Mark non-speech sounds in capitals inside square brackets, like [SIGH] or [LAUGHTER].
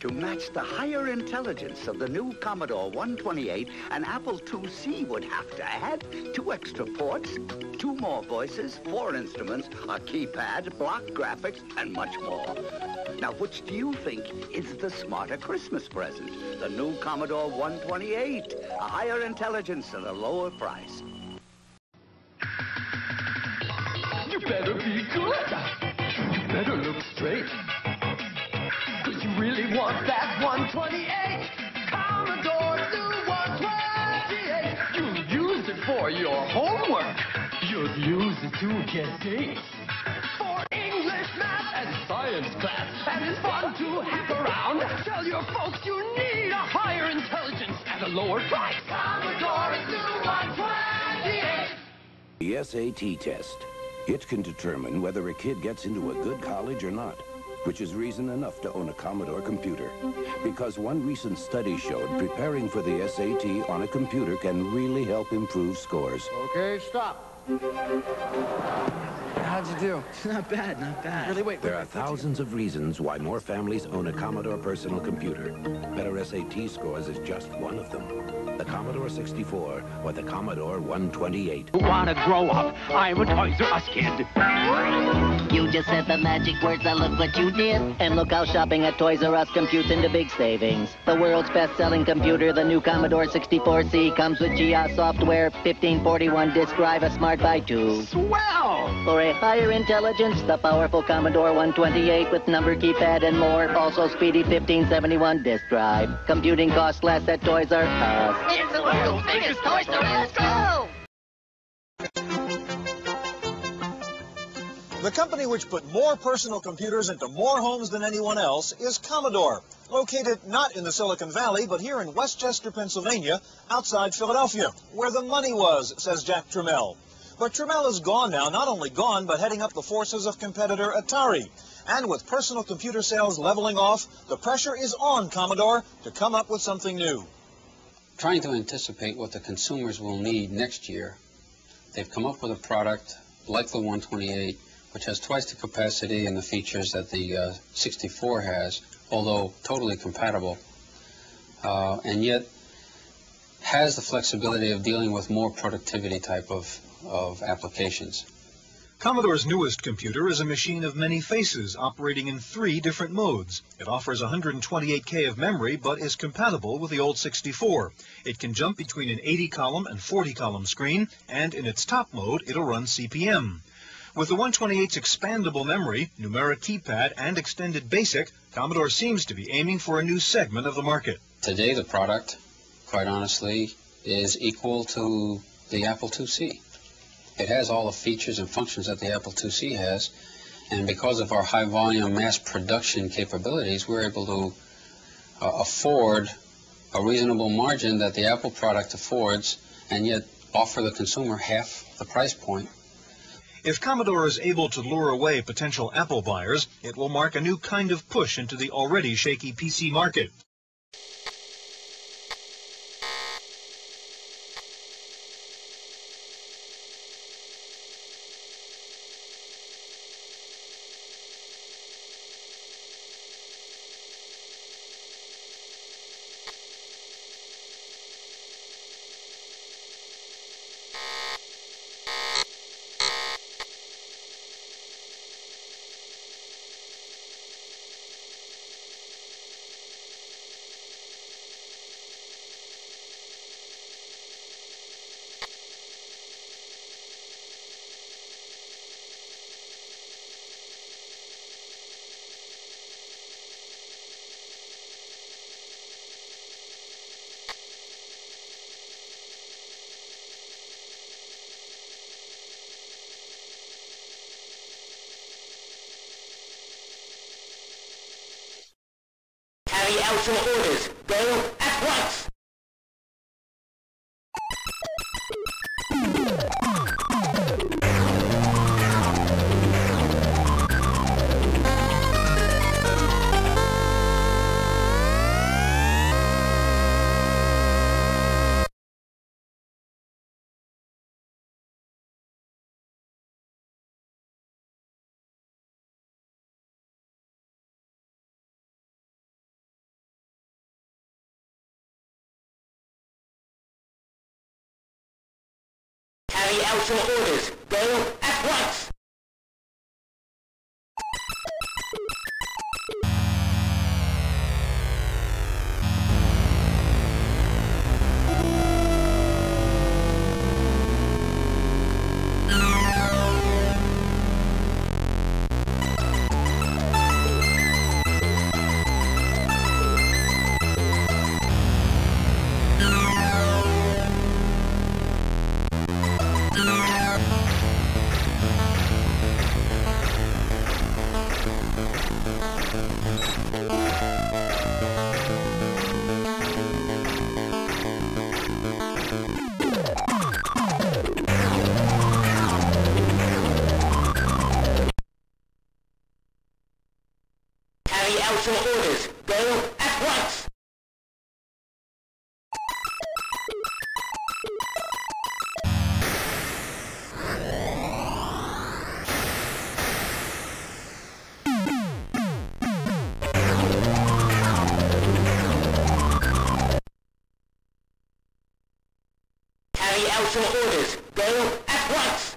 to match the higher intelligence of the new Commodore 128, an Apple IIc would have to add two extra ports, two more voices, four instruments, a keypad, block graphics, and much more. Now, which do you think is the smarter Christmas present? The new Commodore 128, a higher intelligence at a lower price. You better be good. Use it to. For English, math, and science class. And it's fun to hack around. Tell your folks you need a higher intelligence at a lower price. Commodore do 128. The SAT test. It can determine whether a kid gets into a good college or not, which is reason enough to own a Commodore computer. Because one recent study showed preparing for the SAT on a computer can really help improve scores. Okay, stop. How'd you do? [LAUGHS] Not bad, not bad. Really, wait. There are thousands of reasons why more families own a Commodore personal computer. Better SAT scores is just one of them. The Commodore 64 or the Commodore 128. Wanna grow up? I'm a Toys R Us kid. You just said the magic words, I look what you did. And look how shopping at Toys R Us computes into big savings. The world's best-selling computer, the new Commodore 64C, comes with GEOS software, 1541 disk drive, a Smart Buy 2. Swell! For a higher intelligence, the powerful Commodore 128 with number keypad and more. Also speedy 1571 disk drive. Computing costs less at Toys R Us. It's the world's biggest Toys R Us. Go! The company which put more personal computers into more homes than anyone else is Commodore, located not in the Silicon Valley, but here in West Chester, Pennsylvania, outside Philadelphia, where the money was, says Jack Tramiel. But Tramiel is gone now, not only gone, but heading up the forces of competitor Atari. And with personal computer sales leveling off, the pressure is on Commodore to come up with something new. trying to anticipate what the consumers will need next year, they've come up with a product like the 128, which has twice the capacity and the features that the uh, 64 has, although totally compatible, uh, and yet has the flexibility of dealing with more productivity type of, of applications. Commodore's newest computer is a machine of many faces operating in three different modes. It offers 128K of memory but is compatible with the old 64. It can jump between an 80 column and 40 column screen and in its top mode it'll run CPM. With the 128's expandable memory, numeric keypad, and extended BASIC, Commodore seems to be aiming for a new segment of the market. Today, the product, quite honestly, is equal to the Apple IIc. It has all the features and functions that the Apple IIc has, and because of our high volume mass production capabilities, we're able to uh, afford a reasonable margin that the Apple product affords, and yet offer the consumer half the price point. If Commodore is able to lure away potential Apple buyers, it will mark a new kind of push into the already shaky PC market. Out your orders. Go at once. Carry out your orders. Go at once. Carry martial orders. Go at once!